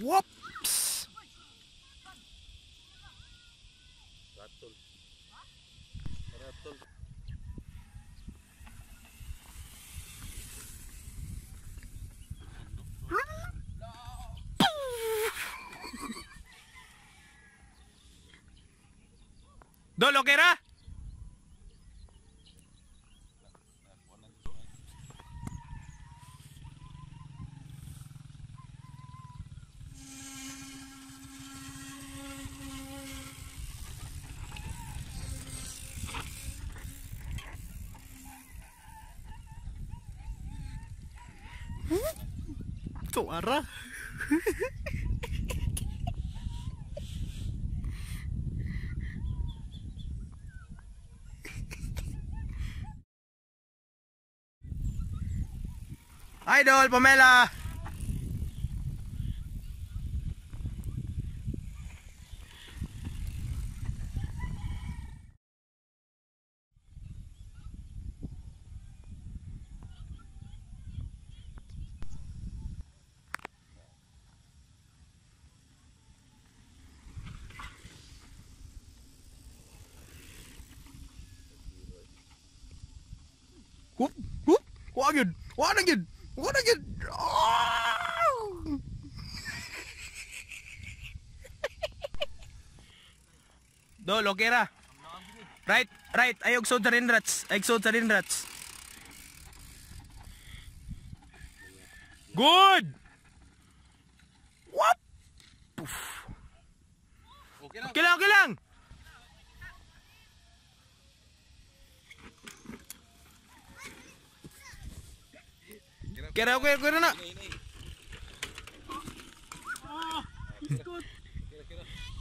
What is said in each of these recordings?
Whoops! Ratol. Ratol. Dol, okay Tåra. Idol, Pomela! Hup, hup, wag yun, wag na yun, wag na yun. Oh! Right, right, ayog sod sa rats, ayog sod sa rats. Good! What? Na. Okay lang, okay lang. Okay, okay Karaoke kira nak.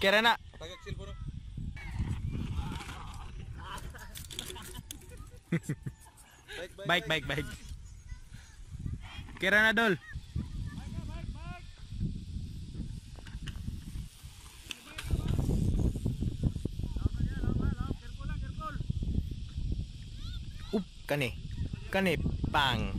Kira nak. Baik baik baik. Kira nak dol. Up kane kane pang.